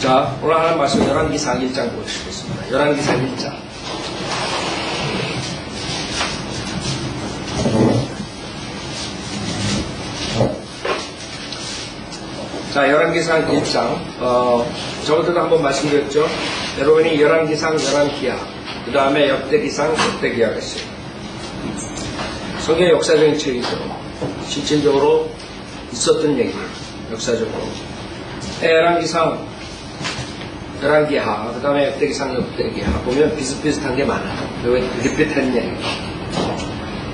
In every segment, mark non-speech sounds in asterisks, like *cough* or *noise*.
자, 오늘 하는 말씀 열왕기상 1장 보시겠습니다. 열왕기상 1장. 자, 열왕기상 1장. 어, 저번에도 한번 말씀드렸죠. 여러분이 열왕기상, 열왕기하, 그 다음에 역대기상, 역대기하가 있어요. 성경의 역사적인 책이죠. 실질적으로 있었던 얘기예요. 역사적으로. 열왕기상, 열왕기하, 그 다음에 역대기상, 역대기하 보면 비슷비슷한 게 많아요. 왜 리핏하는 얘기예요.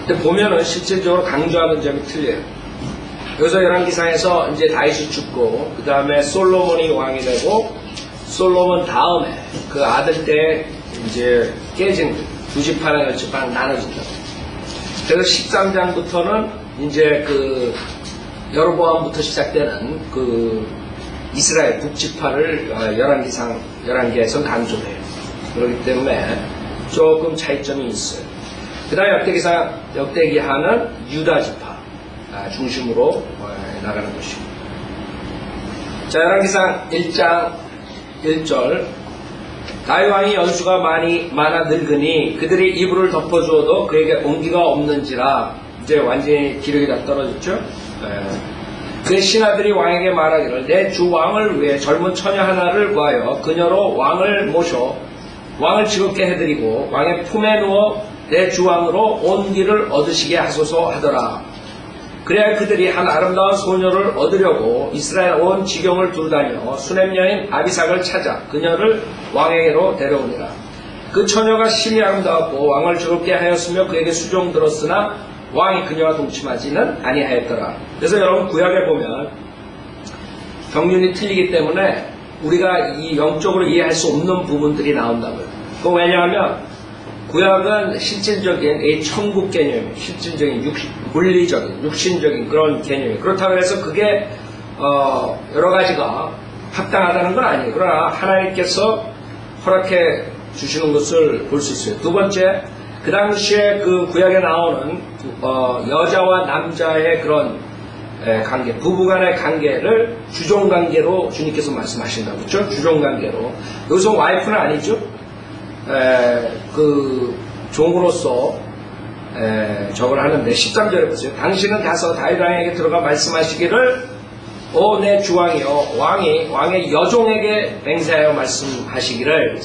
근데 보면은 실질적으로 강조하는 점이 틀려요. 여기서 열왕기상에서 이제 다윗이 죽고 그 다음에 솔로몬이 왕이 되고 솔로몬 다음에 그 아들 때 이제 깨진 두 지파나 열 지파가 나눠진다. 그래서 13장부터는 이제 그 여로보암부터 시작되는 그 이스라엘 북지파를 어, 열왕기상 열왕기에서 강조해요. 그렇기 때문에 조금 차이점이 있어요. 그 다음 역대기상 역대기하는 유다 지파 아, 중심으로 어, 나가는 것이고. 자, 열왕기상 1장 1절 다윗 왕이 연수가 많이 많아 늙으니 그들이 이불을 덮어주어도 그에게 온기가 없는지라 이제 완전히 기력이 다 떨어졌죠. 예. 그의 신하들이 왕에게 말하기를 내 주 왕을 위해 젊은 처녀 하나를 구하여 그녀로 왕을 모셔 왕을 즐겁게 해드리고 왕의 품에 누워 내 주왕으로 온기를 얻으시게 하소서 하더라. 그래야 그들이 한 아름다운 소녀를 얻으려고 이스라엘 온 지경을 두다녀 수냄 여인 아비삭을 찾아 그녀를 왕에게로 데려오니라. 그 처녀가 심히 아름다웠고 왕을 즐겁게 하였으며 그에게 수종 들었으나 왕이 그녀와 동침하지는 아니하였더라. 그래서 여러분 구약에 보면 경륜이 틀리기 때문에 우리가 이 영적으로 이해할 수 없는 부분들이 나온다고요. 그 왜냐하면 구약은 실질적인 이 천국 개념, 실질적인 육, 물리적인, 육신적인 그런 개념이에요. 그렇다고 해서 그게 어, 여러 가지가 합당하다는 건 아니에요. 그러나 하나님께서 허락해 주시는 것을 볼 수 있어요. 두 번째, 그 당시에 그 구약에 나오는 어, 여자와 남자의 그런 에, 관계, 부부간의 관계를 주종 관계로 주님께서 말씀하신다고 그렇죠? 주종 관계로. 여기서 와이프는 아니죠? 에, 그 종으로서 에, 저걸 하는데 13절에 보세요. 당신은 가서 다윗 왕에게 들어가 말씀하시기를 오 내 주왕이여 왕이 왕의 여종에게 맹세하여 말씀하시기를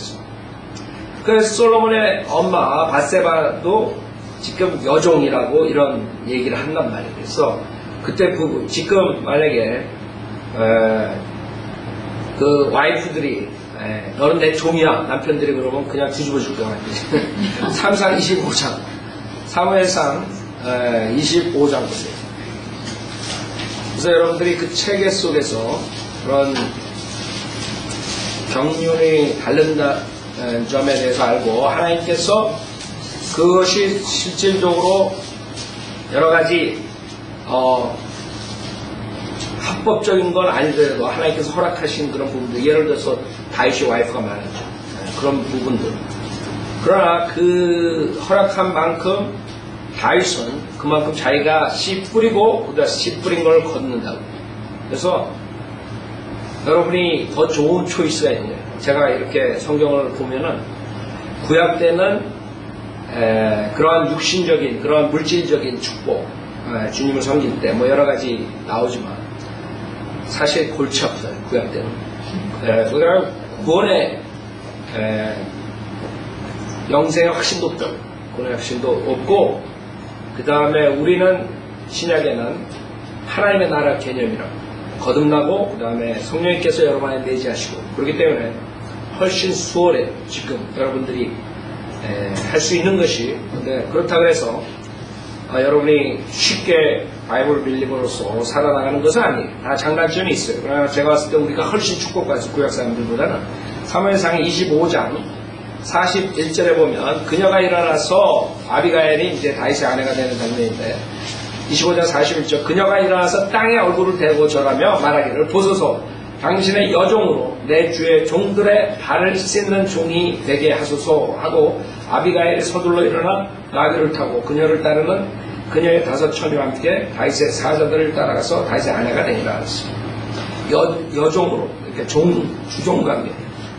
그래서 솔로몬의 엄마 바세바도 지금 여종이라고 이런 얘기를 한단 말이에요. 그래서 그때 그 지금 만약에 에, 그 와이프들이 에, 너는 내 종이야 남편들이 그러면 그냥 뒤집어 줄 거야. *laughs* 3상 25장 사무엘상 25장 보세요. 그래서 여러분들이 그 체계 속에서 그런 경륜이 다른다 점에 대해서 알고 하나님께서 그것이 실질적으로 여러 가지 어, 합법적인 건 아니더라도 하나님께서 허락하신 그런 부분들 예를 들어서 다윗이 와이프가 많았죠. 그런 부분들. 그러나 그 허락한 만큼 다윗은 그만큼 자기가 씨 뿌리고 그다음 씨 뿌린 걸 걷는다고. 그래서 여러분이 더 좋은 초이스가 거예요. 제가 이렇게 성경을 보면은 구약 때는 에, 그러한 육신적인 그러한 물질적인 축복 에, 주님을 섬길 때 뭐 여러 가지 나오지만 사실 골치 없어요 구약 때는 에, 그러나 구원의 에, 영생의 확신도 없죠 구원의 확신도 없고 그 다음에 우리는 신약에는 하나님의 나라 개념이라 거듭나고 그 다음에 성령님께서 여러분 안에 내지하시고 그렇기 때문에 훨씬 수월해요. 지금 여러분들이 할 수 있는 것이. 근데 그렇다고 해서 아, 여러분이 쉽게 바이블 빌림으로써 살아나가는 것은 아니에요. 다 장단점이 있어요. 그러나 제가 봤을 때 우리가 훨씬 축복받았어요. 구약 사람들보다는. 사무엘상 25장 41절에 보면 그녀가 일어나서 아비가엘이 이제 다윗의 아내가 되는 장면인데 25장 41절 그녀가 일어나서 땅에 얼굴을 대고 절하며 말하기를 보소서 당신의 여종으로 내 주의 종들의 발을 씻는 종이 되게 하소서 하고 아비가엘이 서둘러 일어나 나귀를 타고 그녀를 따르는 그녀의 다섯 처녀와 함께 다윗의 사자들을 따라가서 다윗의 아내가 되니라 여, 여종으로 이렇게 종, 주종 관계.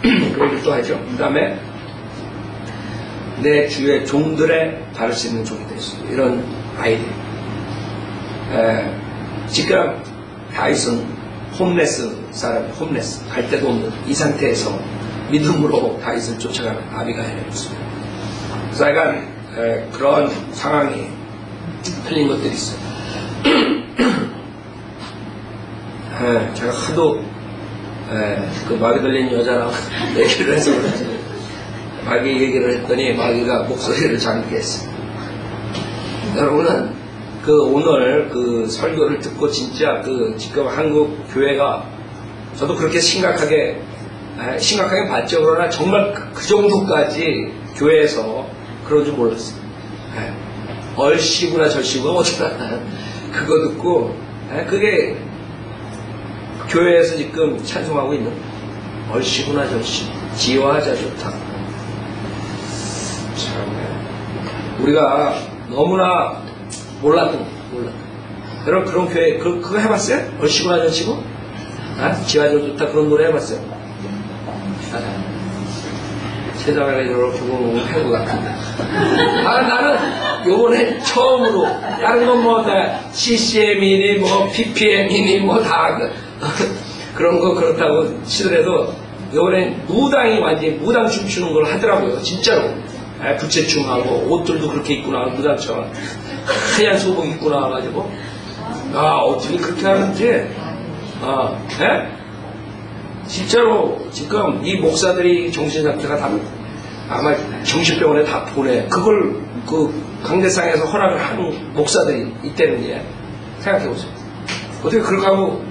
그런 것도 하죠. 그 다음에 내 주의 종들의 수 있는 종이 있는 이런. 에, 지금 다윗은 홈레스 사람, 홈레스, 갈 데도 없는 이 상태에서 믿음으로 다윗을 쫓아가는 아비가일이었습니다. 그래서 약간 에, 그런 상황이 틀린 것들이 있어요. *clears throat* 에, 제가 하도 에, 그 마귀 들린 여자랑 *laughs* 얘기를 해서 그런지 마귀 얘기를 했더니 마귀가 목소리를 잠기게 했어요. 여러분은 그 오늘 그 설교를 듣고 진짜 그 지금 한국 교회가 저도 그렇게 심각하게 에, 심각하게 봤죠. 그러나 정말 그, 그 정도까지 교회에서 그런 줄 몰랐어요. 에, 얼씨구나 절씨구나 어쩌나 *laughs* 그거 듣고 에, 그게 교회에서 지금 찬송하고 있는 얼씨구나 절씨 지화하자 좋다. 참 우리가 너무나 몰랐던 거 몰라. 여러분 그런 교회 그, 그거 해봤어요? 얼씨구나 절씨구? 아? 지화자 좋다 그런 노래 해봤어요? 아, 세상에 이렇게 보면 한것 같은데. 아, 나는 요번에 처음으로, 다른 건 뭐, 다 CCM이니, 뭐, PPM이니, 뭐, 다, 그, *laughs* 그런 거 그렇다고 치더라도, 요번엔 무당이 완전히 무당 춤추는 걸 하더라고요. 진짜로. 아, 부채춤하고, 옷들도 그렇게 입고 나와, 무당처럼. 하얀 소복 입고 나와가지고. 아, 어떻게 그렇게 하는지. 아, 예? 진짜로 지금 이 목사들이 정신 상태가 다 아마 정신병원에 다 보내. 그걸 그 강대상에서 허락을 하는 목사들이 있다는 게 생각해 보세요. 어떻게 그렇게 하고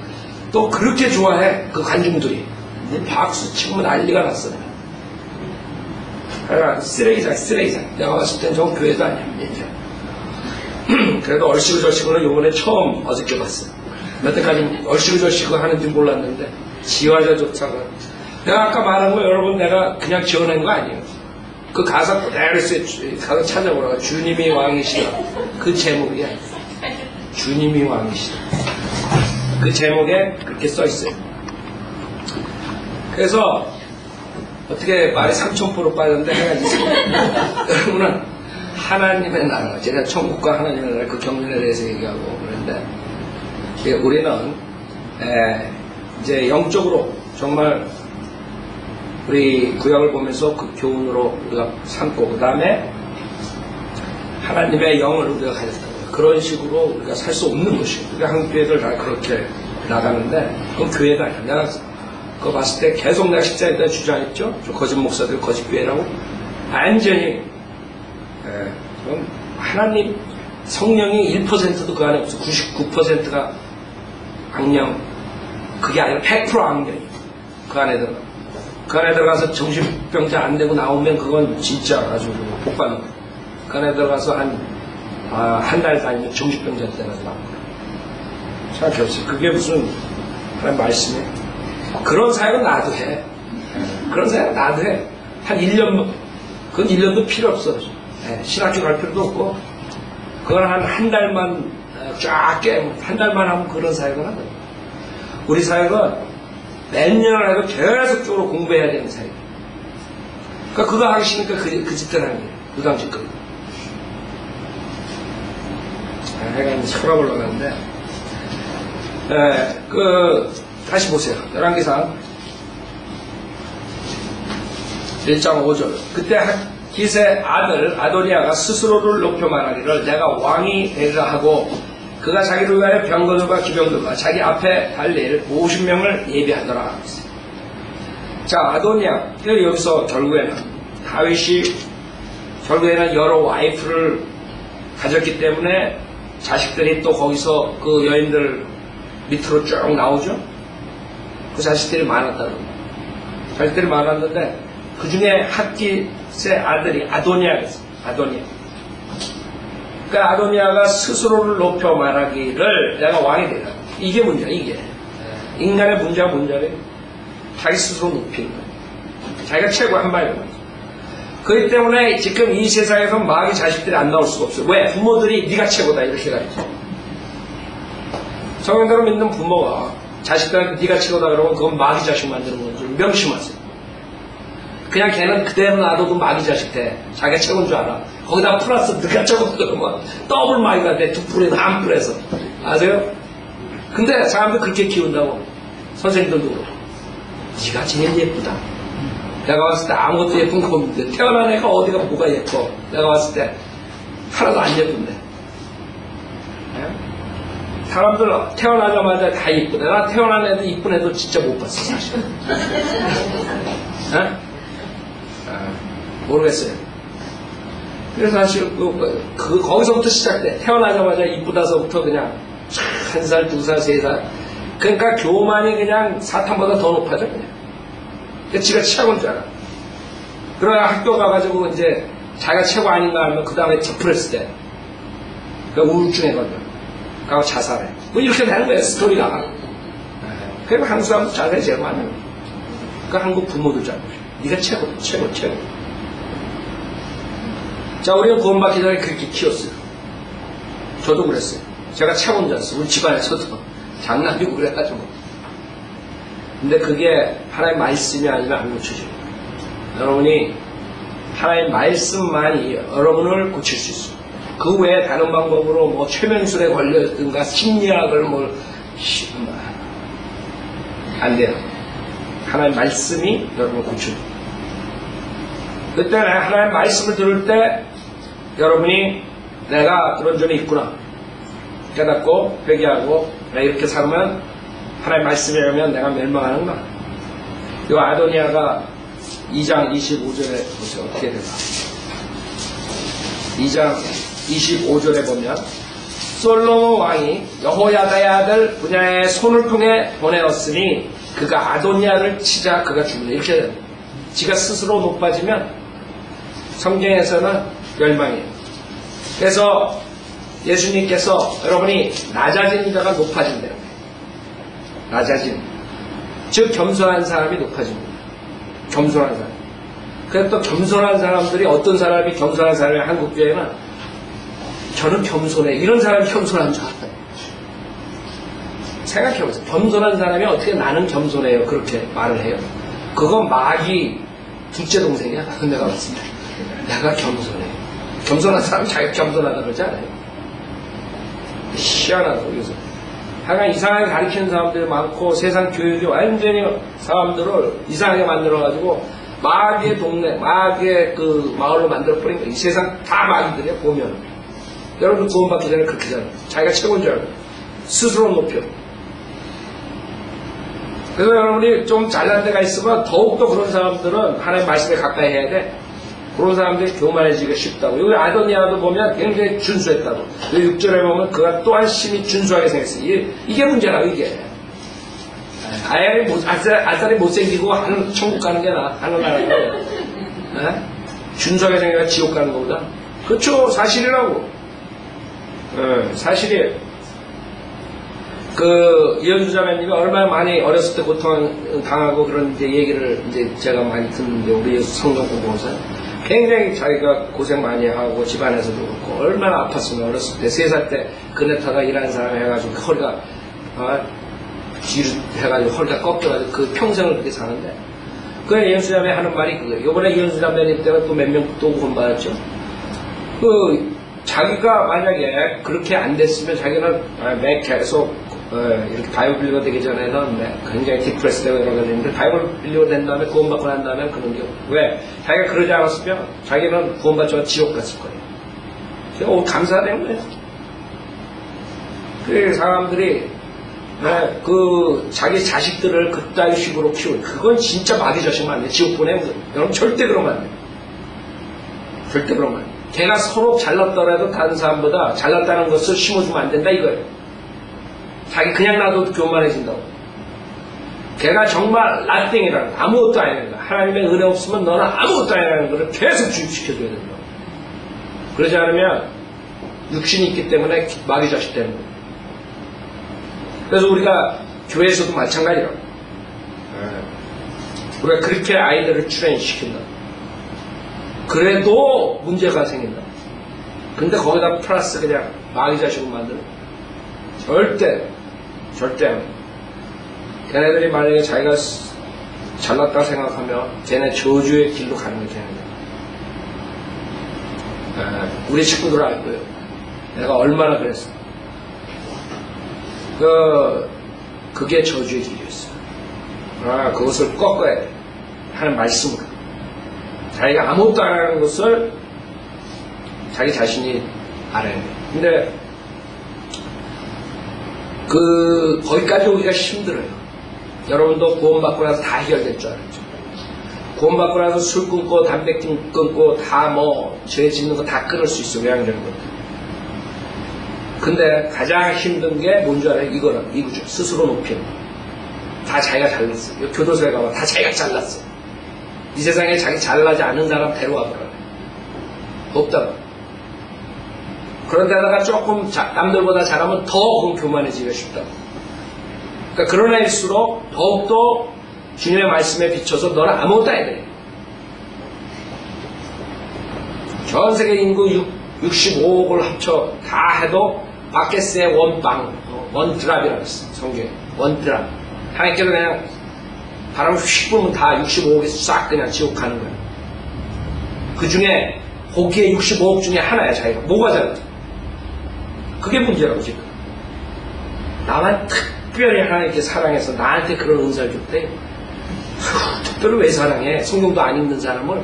또 그렇게 좋아해 그 관중들이 박수 치고 난리가 났어요. 그러니까 쓰레기장 쓰레기장. 내가 봤을 땐 저건 교회도 아니야. *clears throat* 그래도 얼씨구절씨구는 요번에 처음 어저께 봤어요. 몇 때까지 얼씨구절씨구 하는지 몰랐는데 지화자 조차가 내가 아까 말한 거 여러분 내가 그냥 지어낸 거 아니에요. 그 가사 그대로 써요. 가서 찾아보라고 주님이 왕이시다. 그 제목이야. 주님이 왕이시다. 그 제목에 그렇게 써 있어요. 그래서 어떻게 말이 삼천포로 빠졌는데 하나 있어요. *laughs* 여러분은 하나님의 나라, 제가 천국과 하나님의 나라 그 경륜에 대해서 얘기하고 예, 우리는 에, 이제 영적으로 정말 우리 구약을 보면서 그 교훈으로 우리가 삼고 그 다음에 하나님의 영을 우리가 가졌다. 그런 식으로 우리가 살 수 없는 것이에요. 우리가 한국 교회들 다 그렇게 나가는데 그건 교회가 아니야. 내가 그거 봤을 때 계속 내가 식사에 대한 주장했죠. 저 거짓 목사들 거짓 교회라고 완전히 에, 그럼 하나님 성령이 1%도 그 안에 없어. 99%가 악령 그게 아니라 100% 악령이에요. 그 안에 들어가. 그 안에 들어가서 정신병자 안 되고 나오면 그건 진짜 아주 복 받는 거예요. 그 안에 들어가서 한, 아, 한달 다니면 정신병자 나온 거예요. 생각해보세요. 그게 무슨 하나님 말씀이에요. 그런 사역은 나도 해. 그런 사역은 나도 해. 한 1년, 그건 1년도 필요 없어. 예, 신학교 갈 필요도 없고, 그건 한한 달만 어, 쫙 깨, 한 달만 하면 그런 사역을 하거든. 우리 사역은 몇 년을 해도 계속적으로 공부해야 되는 사역. 그러니까 그거 하기 싫으니까 그, 그 짓들 하는 거예요. 그 당시 거. 아, 해가 서랍 올라가는데, 에, 그, 다시 보세요. 11기상 1장 5절. 그때 기세 아들 아도니아가 스스로를 높여 말하기를 내가 왕이 되리라 하고 그가 자기를 위하여 병거들과 기병들과 자기 앞에 달릴 50명을 예비하더라. 자, 아도니아. 여기서 결국에는 다윗이 결국에는 여러 와이프를 가졌기 때문에 자식들이 또 거기서 그 여인들 밑으로 쭉 나오죠. 그 자식들이 많았다는 거예요. 자식들이 많았는데 그 중에 핫깃의 아들이 아도니아였어요. 아도니아. 그러니까 아도니아가 스스로를 높여 말하기를 내가 왕이 되라. 이게 문제야, 이게. 인간의 문제가 문제래. 자기 스스로 높이는 거야. 자기가 최고 한 말이야. 그렇기 때문에 지금 이 세상에서 마귀 자식들이 안 나올 수가 없어요. 왜? 부모들이 네가 최고다 이렇게 가르쳐. 성경대로 믿는 부모가 자식들한테 네가 최고다 그러면 그건 마귀 자식 만드는 건지 명심하세요. 그냥 걔는 그대로 놔둬도 마귀 자식 돼. 자기가 최고인 줄 알아. 거기다 플러스 *laughs* 네가 최고다 그러면 더블 마귀가 돼. 두 풀에서 한 풀에서. 아세요? 근데 사람들 그렇게 키운다고. 선생님들도 그렇고. 네가 제일 예쁘다. 내가 봤을 때 아무것도 예쁜 거 없는데 태어난 애가 어디가 뭐가 예뻐. 내가 봤을 때 하나도 안 예쁜데. 예? 사람들 태어나자마자 다 이쁘다. 나 태어난 애도 이쁜 애도 진짜 못 봤어, 사실. 예? 아, 모르겠어요. 그래서 사실 그, 그 거기서부터 시작돼. 태어나자마자 이쁘다서부터 그냥 한 살, 두 살, 세 살. 그러니까 교만이 그냥 사탄보다 더 높아져 그냥. 그러니까 지가 최고인 줄 알아. 그러다 학교 가가지고 이제 자기가 최고 아닌가 하면 그 다음에 디프레스 돼. 그러니까 우울증에 걸려. 가고 자살해. 뭐 이렇게 되는 거예요, 스토리가. 그리고 한국 사람도 자살이 제일 많아요. 그러니까 한국 부모도 잘못해. 네가 최고, 최고, 최고. 자, 우리는 구원받기 전에 그렇게 키웠어요. 저도 그랬어요. 제가 알았어요. 우리 집안에서도. 장난이고 그래가지고. 근데 그게 하나의 말씀이 아니라 안 고쳐져요. 여러분이 하나의 말씀만이 여러분을 고칠 수 있어요. 그 외에 다른 방법으로 뭐 최면술에 걸려있든가 심리학을 뭘, 시- 뭐, 안 돼요. 하나의 말씀이 여러분을 고쳐줘요. 그때 하나의 말씀을 들을 때 여러분이 내가 그런 점이 있구나. 깨닫고 회개하고 내가 이렇게 살면 하나의 말씀에 의하면 내가 멸망하는구나. 이 아도니아가 2장 25절에 보세요. 어떻게 되나. 2장 25절에 보면 솔로몬 왕이 여호야다의 아들 분야의 손을 통해 보내었으니 그가 아도니아를 치자 그가 죽는다. 이렇게. 지가 스스로 높아지면 성경에서는 멸망이에요. 그래서 예수님께서 여러분이 낮아진 자가 높아진대요. 낮아진. 즉 겸손한 사람이 높아집니다. 겸손한 사람. 그래서 또 겸손한 사람들이 어떤 사람이 겸손한 사람이 한국 교회는 저는 겸손해. 이런 사람이 겸손한 줄 알아요. 생각해보세요. 겸손한 사람이 어떻게 나는 겸손해요. 그렇게 말을 해요. 그건 마귀 둘째 동생이야. *laughs* 내가 때. 내가 겸손해. 겸손한 사람이 자기가 겸손하다 그러지 않아요. 희한하다고 그래서 하여간 이상하게 가르치는 사람들이 많고 세상 교육이 완전히 사람들을 이상하게 만들어가지고 마귀의 동네, 마귀의 그 마을로 만들어버린 거예요. 이 세상 다 마귀들이야, 보면. 여러분 구원받기 전에 그렇게 잖아요 자기가 최고인 줄 알고. 스스로 높여. 그래서 여러분이 좀 잘난 데가 있으면 더욱더 그런 사람들은 하나님 말씀에 가까이 해야 돼. 그런 사람들이 교만해지기가 쉽다고. 여기 아도니아도 보면 굉장히 준수했다고. 여기 6절에 보면 그가 또한 심히 준수하게 생겼어요. 이게, 문제라고, 이게. 아예 못, 아싸, 아싸리 못생기고 하늘, 천국 가는 게 나아. 하늘나라고. 에? 준수하게 생겨가 지옥 가는 것보다. 그렇죠. 사실이라고. 예, 사실이에요. 그 이현주 자매님이 얼마나 많이 어렸을 때 고통 당하고 그런 이제 얘기를 이제 제가 많이 듣는데 우리 성경 공부에서 굉장히 자기가 고생 많이 하고 집안에서도 그렇고 얼마나 아팠으면 어렸을 때 세 살 때 그네 타가 일하는 사람 해가지고 허리가 어, 뒤로 해가지고 허리가 꺾여가지고 그 평생을 그렇게 사는데 그 이현수 자매 하는 말이 그거예요. 이번에 이현수 자매님 때문에 또 몇 명또 구원받았죠. 그 자기가 만약에 그렇게 안 됐으면 자기는 아, 매 계속 어, 이렇게 Bible believer가 되기 전에는 매- 굉장히 depress 되고 이런 거 했는데 Bible believer가 된 다음에 구원받고 난 다음에 그런 게 왜? 자기가 그러지 않았으면 자기는 구원받지만 지옥 갔을 거예요. 그래서 오, 감사되는 거예요. 그 사람들이 네, 그 자기 자식들을 그따위 식으로 키우는 그건 진짜 마귀 자식만 안 돼. 지옥 거예요. 여러분 절대 그러면 안 돼. 절대 그러면 안 돼. 걔가 서로 잘났더라도 다른 사람보다 잘났다는 것을 심어주면 안 된다 이거예요. 자기 그냥 놔둬도 교만해진다고. 걔가 정말 라땡이라는 거, 아무것도 아니라는 거. 하나님의 은혜 없으면 너는 아무것도 아니라는 것을 계속 주입시켜줘야 된다. 그러지 않으면 육신이 있기 때문에 마귀 자식 되는 거예요. 그래서 우리가 교회에서도 마찬가지라고. 예. 우리가 그렇게 아이들을 트레인시킨다. 그래도 문제가 생긴다. 근데 거기다 플러스 그냥 마귀 자식을 만드는 절대 절대 안 돼. 걔네들이 만약에 자기가 스- 잘났다 생각하면 걔네 저주의 길로 가는 거야, 걔네들. 예, 우리 친구들 알고요. 내가 얼마나 그랬어. 그, 그게 저주의 길이었어. 아, 그것을 꺾어야 돼. 하는 말씀으로. 자기가 아무것도 안 하는 것을 자기 자신이 알아야 돼. 근데, 그, 거기까지 오기가 힘들어요. 여러분도 구원받고 나서 다 해결될 줄 알았죠. 구원받고 나서 술 끊고 담배 끊고 다 뭐 죄 짓는 거 다 끊을 수 있어 외양적인 것들. 근데 가장 힘든 게뭔줄 알아요? 이거는 이거죠. 스스로 높이는 거. 다 자기가 잘났어. 요 교도소에 가면 다 자기가 잘났어. 이 세상에 자기 잘나지 않은 사람 데려와 보라. 없다고. 그런데다가 조금 자- 남들보다 잘하면 더 그건 교만해지기가 쉽다고. 그러니까 그런 애일수록 더욱더 주님의 말씀에 비춰서 너는 아무것도 안 해야 돼. 전 세계 인구 65억을 합쳐 다 해도 바켓스의 원빵, 어, 원드랍이라고 했어, 성경에. 원드랍. 하나님께서 그냥 바람 휙 불면 다 65억이 싹 그냥 지옥 가는 거야. 그 중에 거기에 65억 중에 하나야, 자기가. 뭐가 잘났지? 그게 문제라고, 지금. 나만 특별히 하나님께 사랑해서 나한테 그런 은사를 줬대. 특별히 왜 사랑해? 성경도 안 읽는 사람을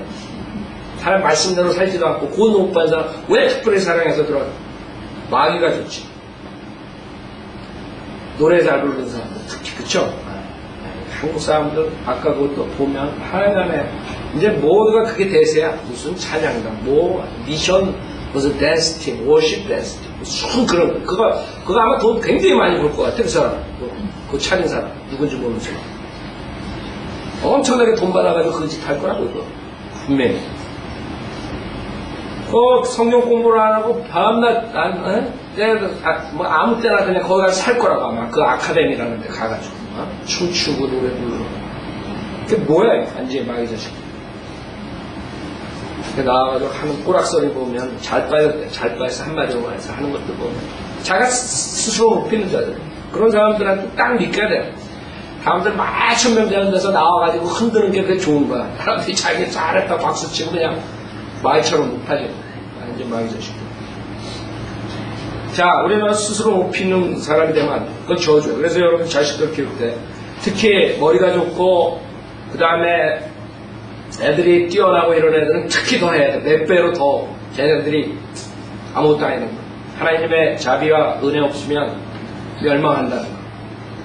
사람 말씀대로 살지도 않고 구원 못 받은 사람 왜 특별히 사랑해서 들어? 마귀가 좋지. 노래 잘 부르는 사람들 특히 그쵸? 한국 사람들 아까 그것도 보면 하여간에 이제 모두가 그게 대세야. 무슨 찬양단, 뭐 미션 무슨 팀, 워십 팀, 무슨 그런 거. 그거 그거 아마 돈 굉장히 많이 벌 것 같아 그 사람. 그, 그 차린 사람 누군지 모르지만 엄청나게 돈 받아가지고 그 짓 할 거라고 이거 분명히. 그 성경 공부를 안 하고 밤낮 안, 어? 아, 뭐 아무 때나 그냥 거기 가서 살 거라고 아마 그 아카데미라는 데 가가지고 어? 춤추고 노래 부르고 그게 뭐야 이 완전히 마귀 자식 그 나와가지고 하는 꼬락서니 보면 잘 빠졌대 잘 빠져서 한마디로 말해서 하는 것들 보면 자기가 스- 스스로 높이는 자들 그런 사람들한테 딱 믿겨야 돼 사람들 몇천 명 되는 데서 나와가지고 흔드는 게 그게 좋은 거야 사람들이 자기 잘했다 박수 치고 그냥 마귀처럼 못하죠. 완전 마귀 자식들. 자, 우리는 스스로 높이는 사람이 되면. 그건 저주야. 그래서 여러분 자식들 키울 때 특히 머리가 좋고 그 다음에 애들이 뛰어나고 이런 애들은 특히 더 해야 돼. 몇 배로 더 걔네들이 아무것도 안 하는 거야. 하나님의 자비와 은혜 없으면 멸망한다는 거.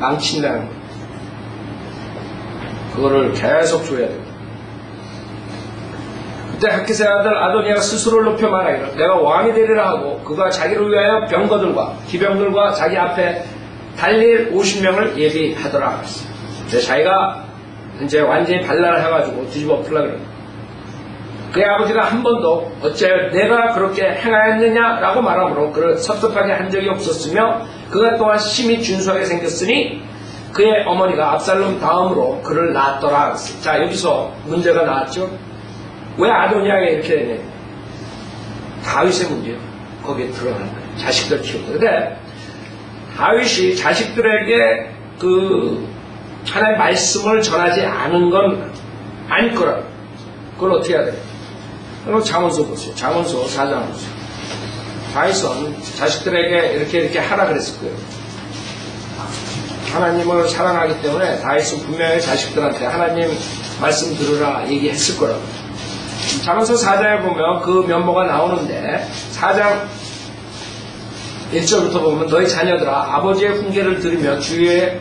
망친다는 거. 그거를 계속 줘야 돼. 그때 학기세 아들 아도니아가 스스로를 높여 말하기를 내가 왕이 되리라 하고 그가 자기를 위하여 병거들과 기병들과 자기 앞에 달릴 50명을 예비하더라 자기가 이제 완전히 반란을 해가지고 뒤집어 엎으려고 그래 그의 아버지가 한 번도 어째 내가 그렇게 행하였느냐라고 말하므로 그를 섭섭하게 한 적이 없었으며 그가 또한 심히 준수하게 생겼으니 그의 어머니가 압살롬 다음으로 그를 낳았더라 자 여기서 문제가 나왔죠 왜 아도니아가 이렇게 되냐? 다윗의 문제요. 거기에 들어가는 거예요. 자식들 키우고. 근데 다윗이 자식들에게 그 하나의 말씀을 전하지 않은 건 아닐 거라고. 그걸 어떻게 해야 돼요? 그럼 장원서 보세요. 장원서 4장 보세요. 다윗은 자식들에게 이렇게 이렇게 하라 그랬을 거예요. 하나님을 사랑하기 때문에 다윗은 분명히 자식들한테 하나님 말씀 들으라 얘기했을 거라고. 자문서 4장에 보면 그 면모가 나오는데 4장 1절부터 보면 너희 자녀들아 아버지의 훈계를 들으며 주의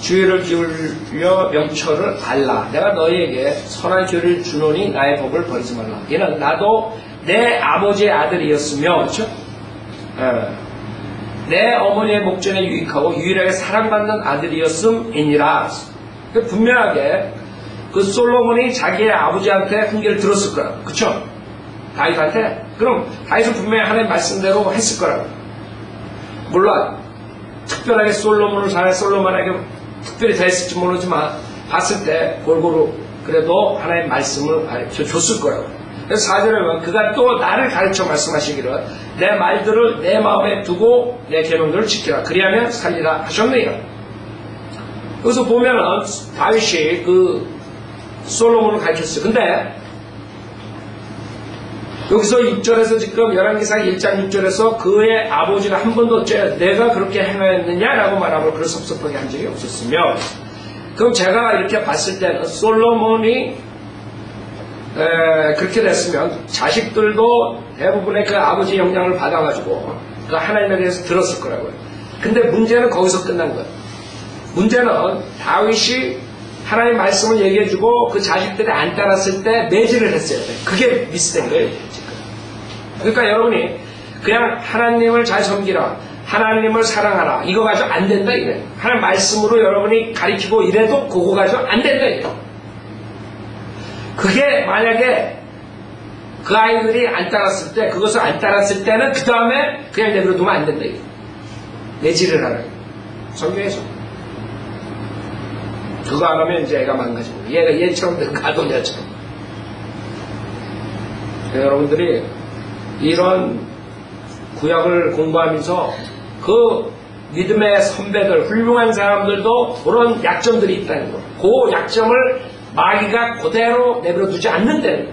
주의를 기울여 명철을 알라 내가 너희에게 선한 교를 주노니 나의 법을 버리지 말라 이는 나도 내 아버지의 아들이었으며 그렇죠? 예. 내 어머니의 목전에 유익하고 유일하게 사랑받는 아들이었음이니라 그 분명하게 그 솔로몬이 자기의 아버지한테 훈계를 들었을 거라고. 그쵸? 다윗한테? 그럼 다윗은 분명히 하나님 말씀대로 했을 거라고. 물론 특별하게 솔로몬을 잘 솔로몬에게 특별히 잘했을지 모르지만 봤을 때 골고루 그래도 하나님 말씀을 가르쳐 줬을 거라고. 그래서 4절에 보면 그가 또 나를 가르쳐 말씀하시기를 내 말들을 내 마음에 두고 내 계명들을 지키라. 그리하면 살리라 하셨느니라. 여기서 보면은 다윗이 그 솔로몬을 가르쳤어요. 근데 여기서 6절에서 지금 11기상 1장 6절에서 그의 아버지가 한 번도 죄 내가 그렇게 행하였느냐라고 말하고 그를 섭섭하게 한 적이 없었으며 그럼 제가 이렇게 봤을 때는 솔로몬이 에, 그렇게 됐으면 자식들도 대부분의 그 아버지 영향을 받아가지고 그 하나님에 대해서 들었을 거라고요. 근데 문제는 거기서 끝난 거예요. 문제는 다윗이 하나님 말씀을 얘기해주고 그 자식들이 안 따랐을 때 매질을 했어야 돼. 그게 미스된 거예요. 그러니까 여러분이 그냥 하나님을 잘 섬기라. 하나님을 사랑하라. 이거 가지고 안 된다, 이래. 하나님 말씀으로 여러분이 가리키고 이래도 그거 가지고 안 된다, 이래. 그게 만약에 그 아이들이 안 따랐을 때, 그것을 안 따랐을 때는 그 다음에 그냥 내버려 두면 안 된다, 이래. 내지를 하라. 성경에서. 그거 안 하면 이제 애가 망가지고 얘가 얘처럼 된 가도냐처럼 여러분들이 이런 구약을 공부하면서 그 믿음의 선배들 훌륭한 사람들도 그런 약점들이 있다는 거. 그 약점을 마귀가 그대로 내버려 두지 않는다는 거.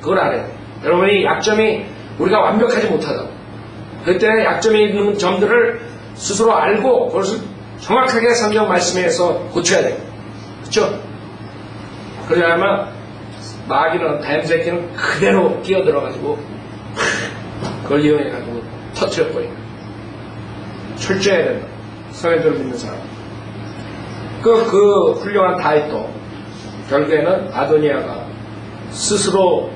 그걸 알아야 돼. 여러분이 약점이 우리가 완벽하지 못하다. 그때 약점이 있는 점들을 스스로 알고 그것을 정확하게 성경 말씀에서 고쳐야 돼요. 그렇죠? 그래야만 마귀는 뱀새끼는 그대로 끼어들어가지고 그걸 이용해가지고 터트려 버리는 철저해야 된다. 성애들을 믿는 사람. 그, 그 훌륭한 다윗도 결국에는 아도니아가 스스로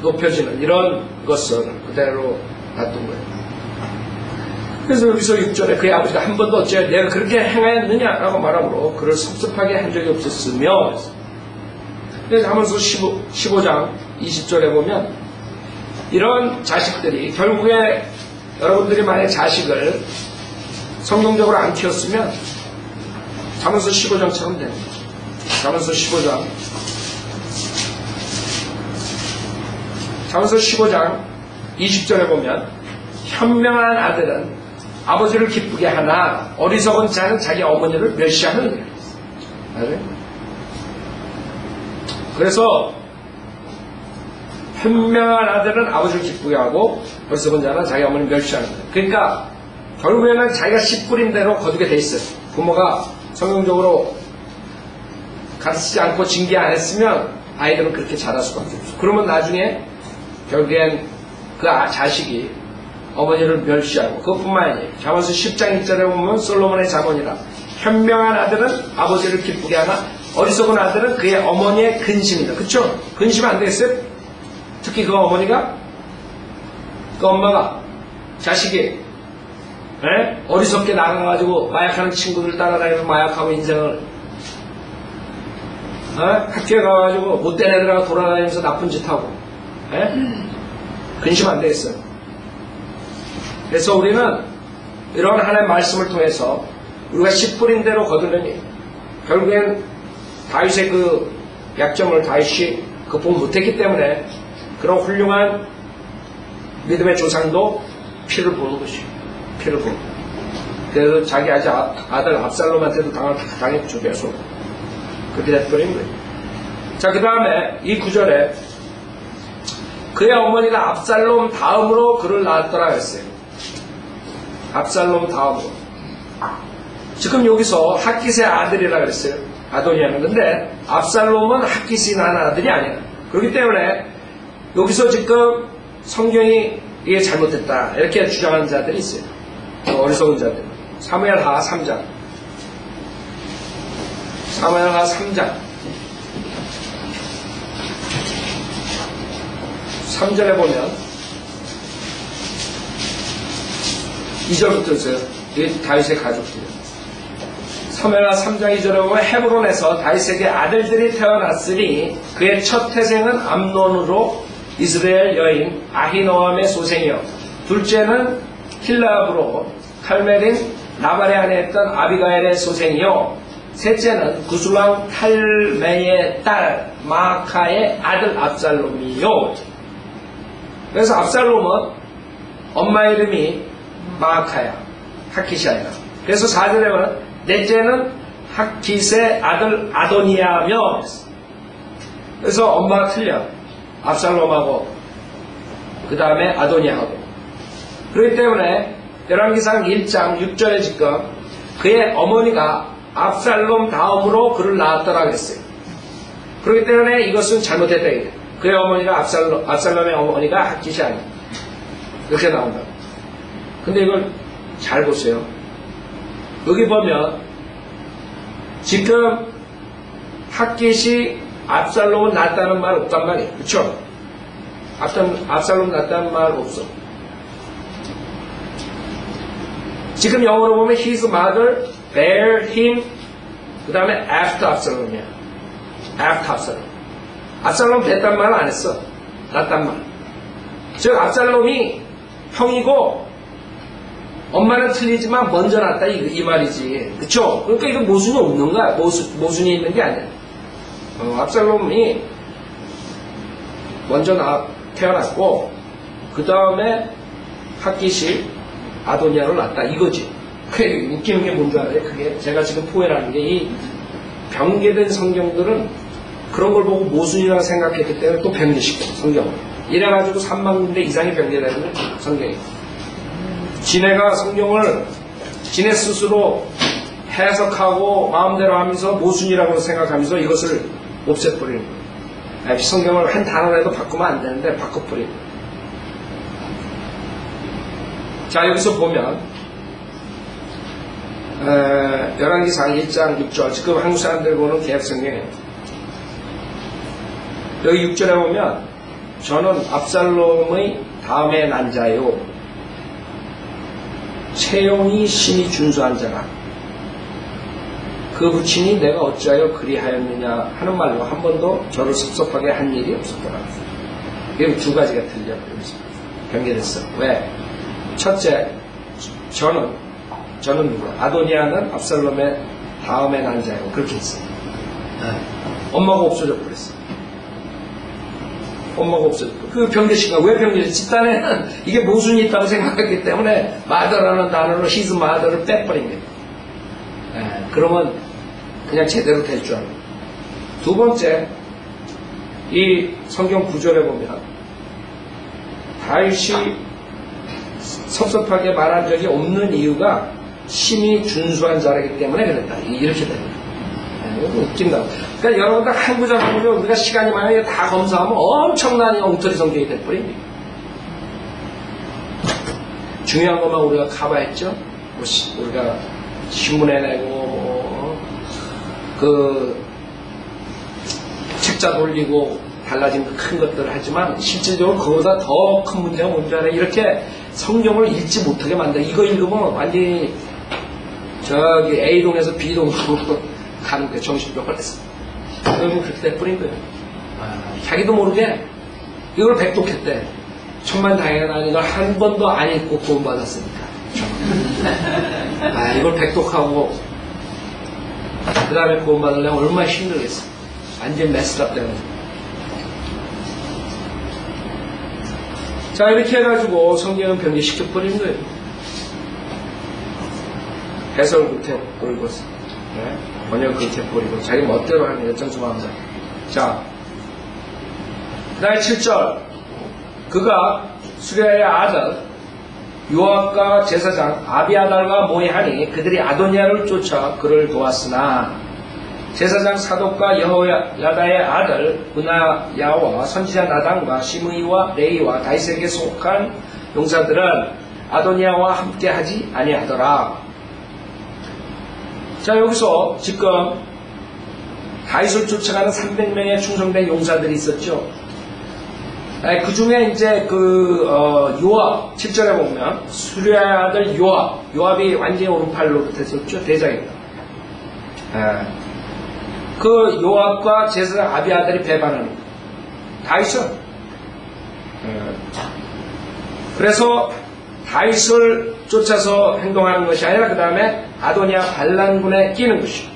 높여지는 이런 것을 그대로 놔둔 거예요. 그래서 여기서 6절에 그의 아버지가 한 번도 어째 내가 그렇게 행하였느냐라고 말하므로 그를 섭섭하게 한 적이 없었으며 그래서 하면서 15, 15장 20절에 보면 이런 자식들이 결국에 여러분들이 만약 자식을 성경적으로 안 키웠으면 자문서 15장처럼 되는 거죠. 자문서 15장 자문서 15장 20절에 보면 현명한 아들은 아버지를 기쁘게 하나 어리석은 자는 자기 어머니를 멸시하는 거예요. 그래서 현명한 아들은 아버지를 기쁘게 하고 어리석은 자는 자기 어머니를 멸시하는 거예요. 그러니까 결국에는 자기가 씨 뿌린 대로 거두게 돼 있어요. 부모가 성경적으로 가르치지 않고 징계 안 했으면 아이들은 그렇게 자랄 수밖에 없어. 그러면 나중에 결국엔 그 아- 자식이 어머니를 멸시하고 그것뿐만 아니에요. 자문서 10장 1절에 보면 솔로몬의 자문이라 현명한 아들은 아버지를 기쁘게 하나 어리석은 아들은 그의 어머니의 근심이다. 그쵸? 근심 안 되겠어요? 특히 그 어머니가 그 엄마가 자식이 에? 어리석게 나가가지고 마약하는 친구들 따라다니면서 마약하고 인생을 에? 학교에 가가지고 못된 애들하고 돌아다니면서 나쁜 짓 하고 에? 근심 안 되겠어요? 그래서 우리는 이런 하나님의 말씀을 통해서 우리가 씨 뿌린 대로 거두려니 결국엔 다윗의 그 약점을 다윗이 극복 못했기 때문에 그런 훌륭한 믿음의 조상도 피를 보는 것이에요. 피를 보는 그래서 자기 아직 아- 아들 압살롬한테도 당한, 당했죠 계속 그렇게 돼버린 거예요. 자 그 다음에 이 구절에 그의 어머니가 압살롬 다음으로 그를 낳았더라 했어요. 압살롬 다음으로. 지금 여기서 학기스의 아들이라 그랬어요. 아도니아는. 근데 압살롬은 학기스이 낳은 아들이 아니야. 그렇기 때문에 여기서 지금 성경이 이게 잘못됐다. 이렇게 주장하는 자들이 있어요. 그 어리석은 자들. 사무엘하 3장. 사무엘하 3장. 3절에 보면 2절부터 있어요. 이 다윗의 가족들. 사무엘하 3장 2절에 보면 헤브론에서 다윗에게 아들들이 태어났으니 그의 첫 태생은 암논으로 이스라엘 여인 아히노암의 소생이요. 둘째는 힐라브로 칼멜인 나발의 아내였던 아비가엘의 소생이요. 셋째는 구슬왕 탈메의 딸 마카의 아들 압살롬이요. 그래서 압살롬은 엄마 이름이 마아카야, 하키시 아니라. 그래서 4절에 보면 넷째는 하킷의 아들 아도니아며 그래서 엄마가 틀려 압살롬하고 그 다음에 아도니아하고 그렇기 때문에 열왕기상 1장 6절에 지금 그의 어머니가 압살롬 다음으로 그를 낳았더라 그랬어요. 그렇기 때문에 이것은 잘못됐다. 이게. 그의 어머니가 압살롬, 압살롬의 어머니가 하킷이 아니야. 이렇게 나온다. 근데 이걸 잘 보세요. 여기 보면 지금 하킷이 압살롬은 낫다는 말 없단 말이에요. 그쵸? 압살롬, 압살롬 낫다는 말 없어. 지금 영어로 보면 his mother bear him 그 다음에 after 압살롬이야. after 압살롬. 압살롬 됐단 말 안 했어. 낫단 말. 즉 압살롬이 형이고 엄마는 틀리지만 먼저 낳았다 이, 이 말이지. 그쵸? 그러니까 이거 모순이 없는 거야. 모순, 모순이 있는 게 아니야. 어, 압살롬이 먼저 나, 태어났고 그 다음에 하킷이 아도니아를 낳았다 이거지. 그게 웃기는 게 뭔지 알아요? 그게 제가 지금 포해라는 게이 병개된 성경들은 그런 걸 보고 모순이라고 생각했기 때문에 또 병개시켜 성경을. 이래가지고 3만 군데 이상이 병개되는 거예요 성경이. 지네가 성경을 지네 스스로 해석하고 마음대로 하면서 모순이라고 생각하면서 이것을 없애버리는 거예요. 아, 성경을 한 단어라도 바꾸면 안 되는데 바꿔버리는 거예요. 자 여기서 보면 에, 열왕기상 1장 6절 지금 한국 사람들 보는 개혁성경이에요. 여기 6절에 보면 저는 압살롬의 다음에 난 자요 채용이 신이 준수한 자라 그 부친이 내가 어찌하여 그리하였느냐 하는 말로 한 번도 저를 섭섭하게 한 일이 없었더라. 이게 두 가지가. 여기서 변개됐어. 왜? 첫째, 저는 저는 누구? 아도니아는 압살롬의 다음에 난 자예요. 그렇게 했어요. 엄마가 없어져 버렸어. 엄마가 없어져. 그 병제시가 왜 병제시? 집단에는 이게 모순이 있다고 생각했기 때문에 마더라는 단어로 히즈 마더를 빼버린 거예요. 예, 그러면 그냥 제대로 될 줄 알고. 두 번째, 이 성경 구절에 보면 다윗이 섭섭하게 말한 적이 없는 이유가 심히 준수한 자라기 때문에 그랬다. 이렇게 됩니다. 웃긴다. 그러니까 여러분들 한 구절 한 구절 우리가 시간이 많아요. 다 검사하면 엄청난 엉터리 성경이 돼버립니다. 중요한 것만 우리가 커버했죠. 뭐 시- 우리가 신문에 내고 뭐, 그 책자 돌리고 달라진 그 큰 것들을 하지만 실질적으로 그보다 더 큰 문제가 뭔지 알아요? 이렇게 성경을 읽지 못하게 만들어. 이거 읽으면 완전히 저기 A동에서 B동으로 *laughs* 가는 거예요. 정신병을 해서. 그러면 그렇게 돼버린 거예요. 아, 자기도 모르게 이걸 백독했대. 천만 다행이나 이걸 한 번도 안 읽고 구원받았으니까. 아, 이걸 백독하고 그 다음에 구원 받으려면 얼마나 힘들겠어. 완전 메스랍 되는 자, 이렇게 해가지고 성경은 변개시켜버린 거예요. 해석을 못해버리고, 네? 번역을 못해버리고, 자기 멋대로 하는 열정수마음자. 자, 그 다음에 7절. 그가 수레의 아들, 요압과 제사장 아비아달과 모이하니 그들이 아도니아를 쫓아 그를 도왔으나 제사장 사독과 여호야다의 아들 은하야와 선지자 나단과 시므이와 레이와 다윗에게 속한 용사들은 아도니아와 함께 하지 아니하더라. 자 여기서 지금 다윗을 쫓아가는 300명의 충성된 용사들이 있었죠. 그 중에 이제 그 어, 요압 7절에 보면 수리아의 아들 요압 요압이 완전히 오른팔로 됐었죠 대장입니다. 에, 그 요압과 제사장 아비아들이 배반하는. 다윗은 에, 그래서 다윗을 쫓아서 행동하는 것이 아니라 그 다음에 아도니아 반란군에 끼는 것이요.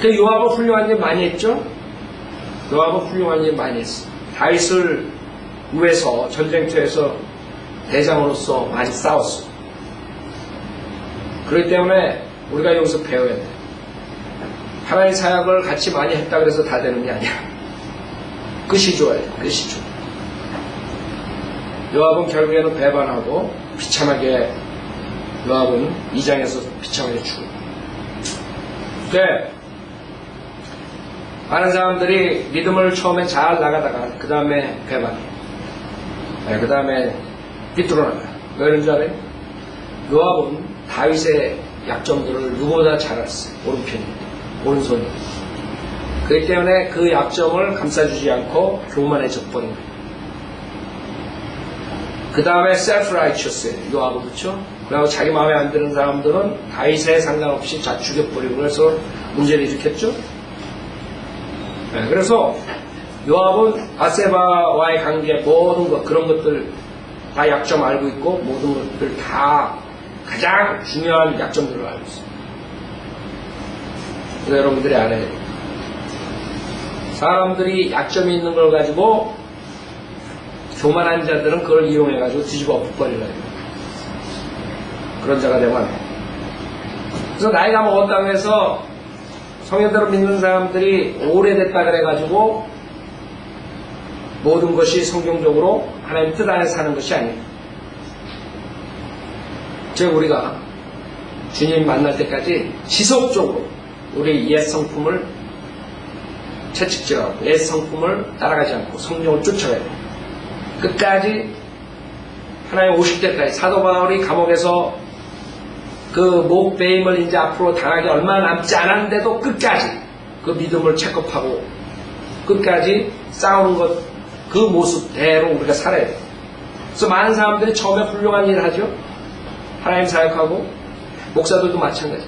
그 요압은 훌륭한 일 많이 했죠. 요압은 훌륭한 일 많이 했어. 다윗을 위해서 전쟁터에서 대장으로서 많이 싸웠어. 그렇기 때문에 우리가 여기서 배워야 돼. 하나의 사역을 같이 많이 했다 그래서 다 되는 게 아니야. 끝이 좋아야 돼. 끝이 좋아. 요압은 결국에는 배반하고 비참하게 요압은 이장에서 비참하게 죽어. 네. 많은 사람들이 믿음을 처음에 잘 나가다가 그 다음에 배반해. 네, 그 다음에 삐뚤어 나가. 왜 그런 줄 알아요? 요압은 다윗의 약점들을 누구보다 잘 알았어요. 오른편입니다. 오른손이. 그렇기 때문에 그 약점을 감싸주지 않고 교만해져 버린 거예요. 그 다음에 self-righteous예요. 요압은 그렇죠? 그리고 자기 마음에 안 드는 사람들은 다윗에 상관없이 다 죽여버리고 그래서 문제를 일으켰죠. 네, 그래서 요압은 아세바와의 관계 모든 것 그런 것들 다 약점 알고 있고 모든 것들 다 가장 중요한 약점들을 알고. 그래서 여러분들이 알아야 돼요. 사람들이 약점이 있는 걸 가지고 교만한 자들은 그걸 이용해가지고 뒤집어 엎어버리려 해요. 그런 자가 되면. 그래서 나이가 먹었다고 해서 성현대로 믿는 사람들이 오래됐다 그래가지고 모든 것이 성경적으로 하나님 뜻 안에 사는 것이 아니에요. 즉 우리가 주님 만날 때까지 지속적으로 우리 옛 성품을 채찍질하고 옛 성품을 따라가지 않고 성경을 쫓아가야 돼요. 끝까지 하나님 오실 때까지 사도 바울이 감옥에서 그 목배임을 이제 앞으로 당하기 얼마 남지 않았는데도 끝까지 그 믿음을 체크하고 끝까지 싸우는 것 그 모습대로 우리가 살아야 돼요. 그래서 많은 사람들이 처음에 훌륭한 일을 하죠. 하나님 사역하고 목사들도 마찬가지.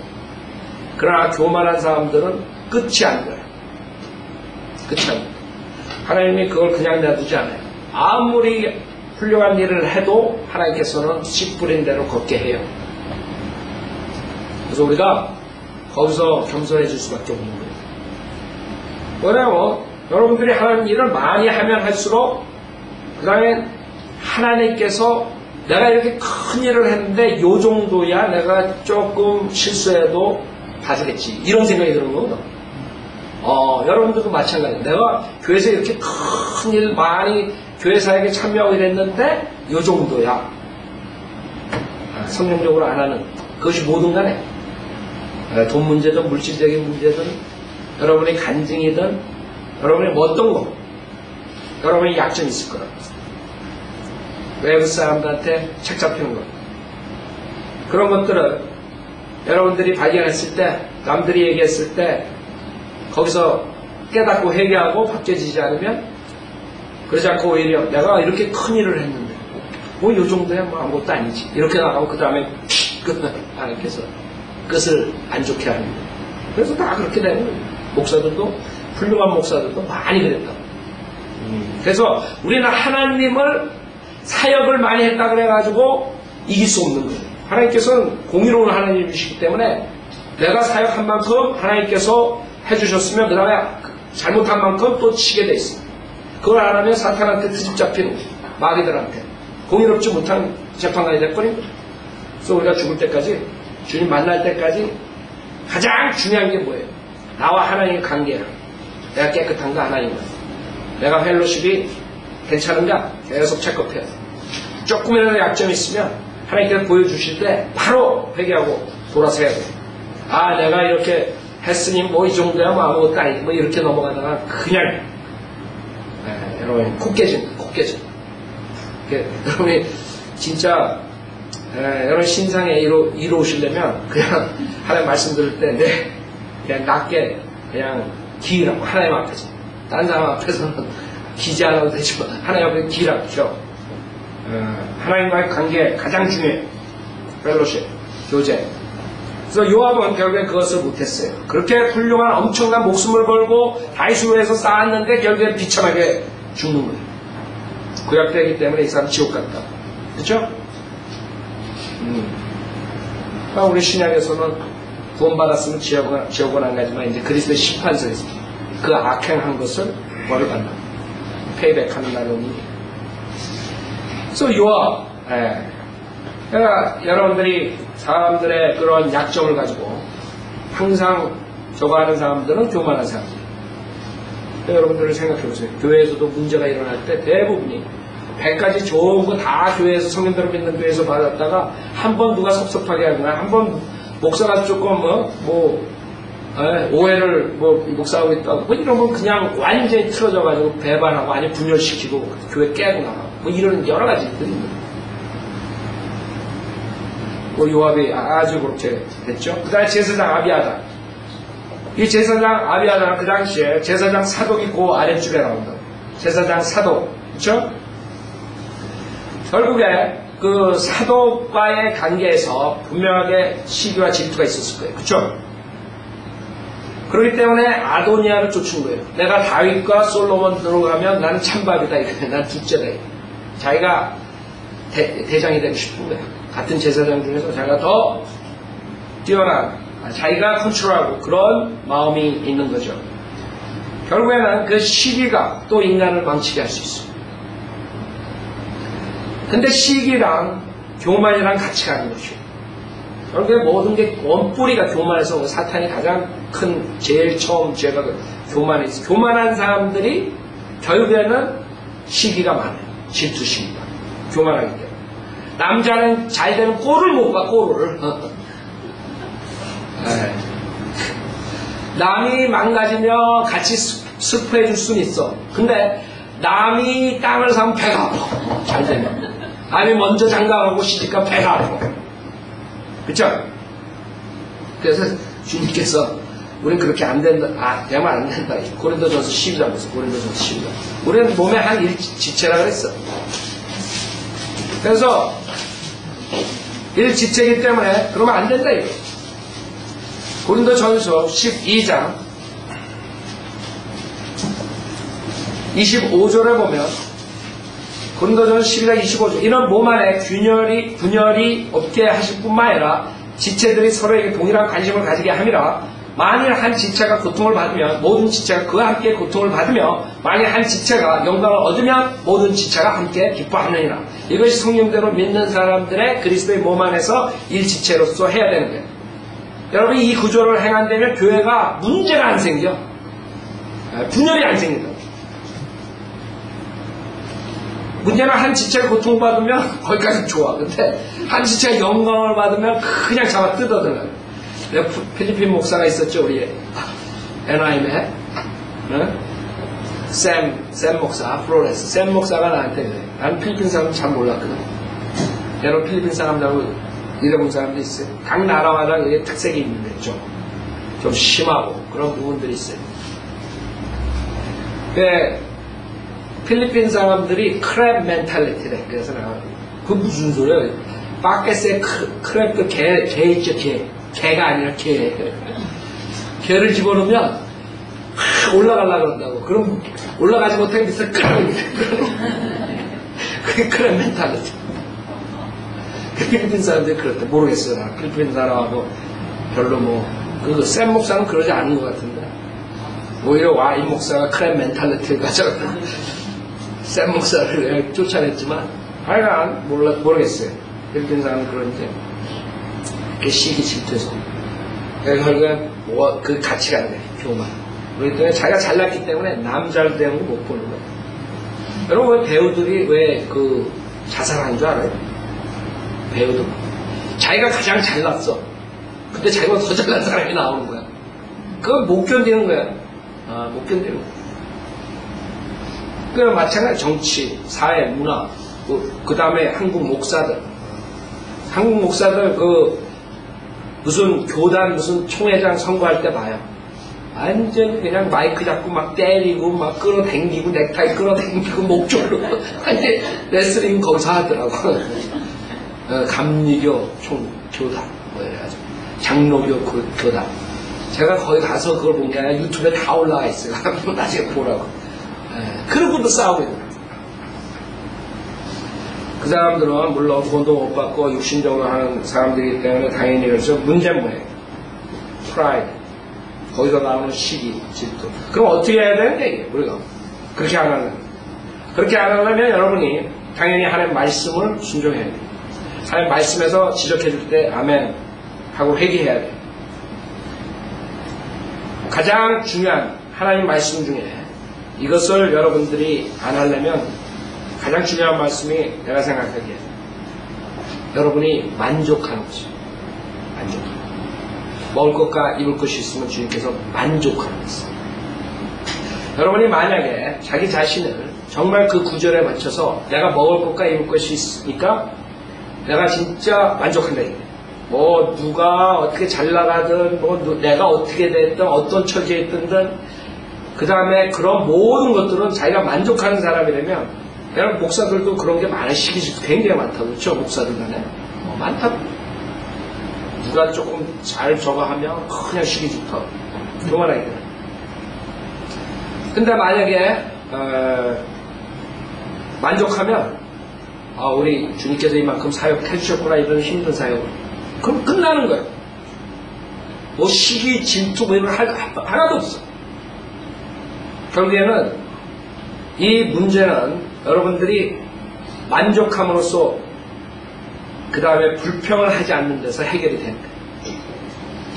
그러나 교만한 사람들은 끝이 안 돼요. 끝이 안 돼요. 하나님이 그걸 그냥 놔두지 않아요. 아무리 훌륭한 일을 해도 하나님께서는 씨 뿌린 대로 걷게 해요. 그래서 우리가 거기서 겸손해질 수밖에 없는 거예요. 왜냐면 여러분들이 하나님 일을 많이 하면 할수록 그 다음에 하나님께서 내가 이렇게 큰 일을 했는데 요 정도야 내가 조금 실수해도 봐주겠지 이런 생각이 드는 거거든. 어, 여러분들도 마찬가지예요. 내가 교회에서 이렇게 큰 일 많이 교회 사역에 참여하게 됐는데 요 정도야. 아, 성경적으로 안 하는 그것이 뭐든 간에 아, 돈 문제든 물질적인 문제든 여러분의 간증이든 여러분의 뭐 어떤 거 여러분의 약점이 있을 거라고 외부 사람들한테 책 잡히는 것 그런 것들은 여러분들이 발견했을 때 남들이 얘기했을 때 거기서 깨닫고 회개하고 바뀌어지지 않으면 그러지 않고 오히려 내가 이렇게 큰 일을 했는데 뭐이 정도야? 뭐 아무것도 아니지. 이렇게 나가고 그 다음에 *laughs* 끝나 하나님께서 끝을 안 좋게 거예요. 그래서 다 그렇게 되는 거예요. 목사들도 훌륭한 목사들도 많이 그랬다. 그래서 우리는 하나님을 사역을 많이 했다 그래가지고 이길 수 없는 거예요. 하나님께서는 공의로운 하나님이시기 때문에 내가 사역한 만큼 하나님께서 해주셨으면 그 다음에 잘못한 만큼 또 치게 돼 있습니다. 그걸 안 하면 사탄한테 트집 거예요. 마귀들한테. 공의롭지 못한 재판관이 돼버린 거죠. 그래서 우리가 죽을 때까지 주님 만날 때까지 가장 중요한 게 뭐예요? 나와 하나님의 관계야. 내가 깨끗한가 하나님과. 내가 펠로십이 괜찮은가? 계속 체크해야 돼. 조금이라도 약점이 있으면 하나님께서 보여주실 때 바로 회개하고 돌아서 해야 돼. 아 내가 이렇게 했으니 뭐 이 정도야 뭐 아무것도 아니지 뭐 이렇게 넘어가다가 그냥 에, 여러분 코 깨진다 코 그, 여러분이 진짜 에, 여러분 신상에 이루, 이루시려면 그냥 *laughs* 하나님 말씀 들을 때 네, 그냥 낮게 그냥 기라고 하나님 앞에서 다른 사람 앞에서는 *laughs* 기지 않아도 되지만 하나님 앞에 기라고 죠 하나님과의 관계 가장 중요해 펠로십 교제 그래서 요압은 결국엔 그것을 못했어요. 그렇게 훌륭한 엄청난 목숨을 걸고 다이수에서 쌓았는데 결국엔 비참하게 죽는 거예요. 구약되기 때문에 이 사람 지옥 갔다. 그렇죠? 음. 그러니까 우리 신약에서는 구원받았으면 지옥은, 지옥은 안 가지만 이제 그리스도의 심판서에서 그 악행한 것을 벌을 받는 페이백하는 날은 그래서 요압 예. 그러니까 여러분들이 사람들의 그런 약점을 가지고 항상 저거 하는 사람들은 교만한 사람들. 여러분들을 생각해 보세요. 교회에서도 문제가 일어날 때 대부분이 100가지 좋은 거 다 교회에서 성인들을 믿는 교회에서 받았다가 한 번 누가 섭섭하게 하거나 한 번 목사가 조금 뭐, 뭐 에, 오해를 뭐 목사하고 있다고 뭐 이러면 그냥 완전히 틀어져가지고 배반하고 아니 분열시키고 교회 깨고 나가고 뭐 이런 여러 가지 있거든요. 뭐 요압이 아주 그렇게 됐죠. 그 다음에 제사장 아비아다. 이 제사장 아비아다는 그 당시에 제사장 사독이 그 아래쪽에 나온다. 제사장 사독. 그렇죠? 결국에 그 사독과의 관계에서 분명하게 시기와 질투가 있었을 거예요. 그렇죠? 그렇기 때문에 아도니아를 쫓은 거예요. 내가 다윗과 솔로몬 들어가면 나는 찬밥이다. 난 *laughs* 둘째다. 자기가 대, 장이 되고 싶은 거예요. 같은 제사장 중에서 자기가 더 뛰어난 자기가 컨트롤하고 그런 마음이 있는 거죠. 결국에는 그 시기가 또 인간을 망치게 할 수 있어요. 근데 시기랑 교만이랑 같이 가는 거죠. 결국에 모든 게 원뿌리가 교만해서 사탄이 가장 큰 제일 처음 죄가 그 있어. 교만한 사람들이 결국에는 시기가 많아요. 질투 시기가. 교만하기 때문에. 남자는 잘 되는 꼴을 못 봐, 꼴을. *laughs* 네. 남이 망가지며 같이 스프해 줄 수는 있어. 근데 남이 땅을 사면 배가 아파. 잘 되면. 남이 먼저 장가가고 시집가 배가 아파. 그쵸? 그래서 주님께서 우리는 그렇게 안 된다. 아, 되면 안 된다. 고린도전서 12장 에서 고린도전서 12장. 우리는 몸에 한 일 지체라 그랬어. 그래서 일 지체이기 때문에 그러면 안 된다 이거. 고린도전서 12장 25절에 보면 고린도전서 12장 25절 이런 몸 안에 균열이 분열이 없게 하실 뿐만 아니라 지체들이 서로에게 동일한 관심을 가지게 함이라 만일 한 지체가 고통을 받으면 모든 지체가 그와 함께 고통을 받으며 만일 한 지체가 영광을 얻으면 모든 지체가 함께 기뻐하느니라. 이것이 성령대로 믿는 사람들의 그리스도의 몸 안에서 일 지체로서 해야 되는 거예요 여러분 이 구절을 행한다면 교회가 문제가 안 생겨. 분열이 안 생긴다 문제는 한 지체가 고통받으면 *laughs* 거기까지 좋아. 근데 한 지체가 영광을 받으면 그냥 잡아 뜯어들어요. 내가 필리핀 목사가 있었죠, 우리 에나임에. 응? 샘, 샘 목사, 플로레스. 샘 목사가 나한테 그래. 나는 필리핀 사람 잘 몰랐거든. 여러분 필리핀 사람들하고 일해본 사람도 있어요. 각 나라마다 그게 특색이 있는데 좀, 좀 심하고 그런 부분들이 있어요. 그 필리핀 사람들이 크랩 멘탈리티래. 그래서 내가 그 무슨 소리야? 바켓에 크랩 그 개, 개 있죠, 개. 개가 아니라 개. 개를 집어넣으면 올라가려고 그런다고. 그럼 올라가지 못하게 밑에 끌어올려. *laughs* 그게 crab mentality. 그 필리핀 사람들이 그렇대. 모르겠어요. 나 필리핀 사람하고 별로 뭐, 그, 샘 목사는 그러지 않은 것 같은데. 오히려 와, 이 목사가 crab mentality를 가져가. 샘 목사를 쫓아냈지만 하여간 몰라, 모르겠어요. 필리핀 사람은 그런데 그 시기 질투해서 결국엔 뭐, 그안 돼. 교만. 그렇기 때문에 자기가 잘났기 때문에 되는 거못 보는 거예요. 여러분 왜 배우들이 왜 그 자살하는 줄 알아요? 배우들. 자기가 가장 잘났어. 근데 자기가 더 잘난 사람이 나오는 거야. 그건 못 견디는 거야. 아, 못 견디는 거야. 그 마찬가지 정치, 사회, 문화, 그 다음에 한국 목사들. 한국 목사들 그 무슨 교단 무슨 총회장 선거할 때 봐요. 완전 그냥 마이크 잡고 막 때리고 막 끌어당기고 넥타이 끌어당기고 목줄로 완전 *laughs* 레슬링 거기서 하더라고. 어, 감리교 총 교단 뭐 이래가지고 장로교 교단. 제가 거기 가서 그걸 본 게 아니라 유튜브에 다 올라와 있어요. *laughs* 나중에 보라고. 그러고도 싸우고 있는. 그 사람들은 물론 돈도 못 받고 육신적으로 하는 사람들이기 때문에 당연히 그래서 문제는 뭐예요? 프라이드. 거기서 나오는 시기, 질투. 그럼 어떻게 해야 되는데, 이게, 우리가? 그렇게 안 하려면. 그렇게 안 하려면 여러분이 당연히 하나님 말씀을 순종해야 돼요. 하나님 말씀에서 지적해 줄 때, 아멘. 하고 회개해야 돼요. 가장 중요한 하나님 말씀 중에 이것을 여러분들이 안 하려면 가장 중요한 말씀이 내가 생각하기에 여러분이 만족하는 거죠. 만족. 먹을 것과 입을 것이 있으면 주님께서 만족하는 것입니다. 여러분이 만약에 자기 자신을 정말 그 구절에 맞춰서 내가 먹을 것과 입을 것이 있으니까 내가 진짜 만족한다. 뭐 누가 어떻게 잘 나가든 뭐 누- 내가 어떻게 됐든 어떤 처지에 있든 그 다음에 그런 모든 것들은 자기가 만족하는 사람이라면 여러분 목사들도 그런 게 많으시기 굉장히 많다고 그렇죠? 목사들 간에. 어, 많다고. 누가 조금 잘 저거 하면 그냥 쉬기 좋다고 그만하게 돼 근데 만약에 어, 만족하면 아 우리 주님께서 이만큼 사역해 주셨구나 이런 힘든 사역을 그럼 끝나는 거예요. 뭐 시기 질투 뭐 이런 거 할- 하나도 없어 결국에는 이 문제는 여러분들이 만족함으로써 그 다음에 불평을 하지 않는 데서 해결이 거예요.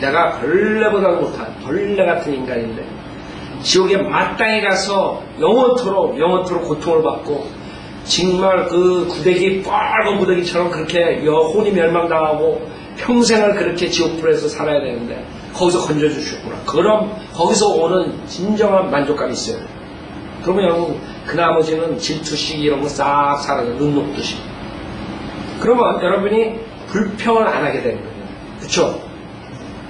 내가 벌레보다 못한 벌레 같은 인간인데 지옥에 마땅히 가서 영원토록 영원토록 고통을 받고 정말 그 구데기 빨간 구데기처럼 그렇게 혼이 멸망당하고 평생을 그렇게 지옥불에서 살아야 되는데 거기서 건져주셨구나. 그럼 거기서 오는 진정한 만족감이 있어요. 그러면 여러분 그 나머지는 질투, 시기 이런 거 싹 사라져요. 눈 녹듯이. 그러면 여러분이 불평을 안 하게 되는 거예요. 그쵸?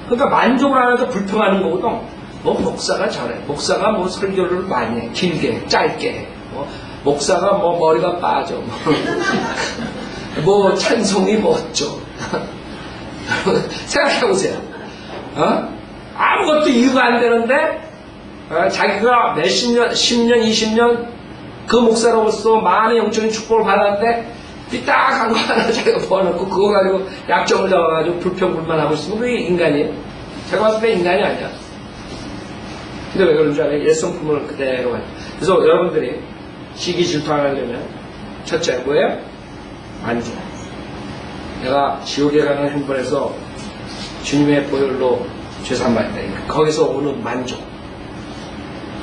그러니까 만족을 안 하니까 불평하는 거거든. 뭐 목사가 잘해. 목사가 뭐 설교를 많이 해. 길게, 짧게 해. 뭐 목사가 뭐 머리가 빠져. 뭐, *laughs* 뭐 찬송이 멋져. *laughs* 생각해보세요. 어? 아무것도 이유가 안 되는데 어, 자기가 몇십 년, 10년, 20년 그 목사로서 많은 영적인 축복을 받았는데 삐딱한 거 하나 *laughs* 자기가 모아놓고 그거 가지고 약점을 잡아가지고 불평불만 하고 있으면 그게 인간이에요. 제가 봤을 때 인간이 아니야. 근데 왜 그런 줄 알아요? 옛 성품을 그대로 해요. 그래서 여러분들이 시기 질투 안 하려면 첫째 뭐예요? 만족. 내가 지옥에 가는 행벌에서 주님의 보혈로 죄산받다. 거기서 오는 만족.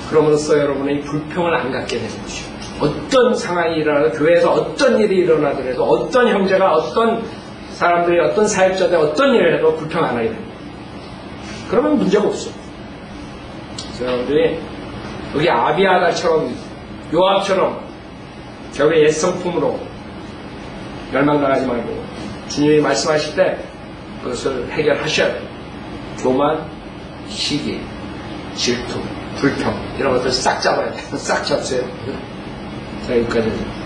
그럼으로써 여러분의 불평을 안 갖게 되는 것이죠. 어떤 상황이 일어나도 교회에서 어떤 일이 일어나더라도 어떤 형제가 어떤 사람들이 어떤 사역자들 어떤 일을 해도 불평 안 하게 됩니다. 그러면 문제가 없어. 그래서 여러분들이 여기 아비아다처럼 요압처럼 겨우의 옛 성품으로 멸망당하지 말고 주님이 말씀하실 때그 것을 해결하셔야 돼요. 교만, 시기, 질투, 불평 이런 것들 싹 잡아야 돼요. *laughs* 싹 잡으세요. 자 여기까지.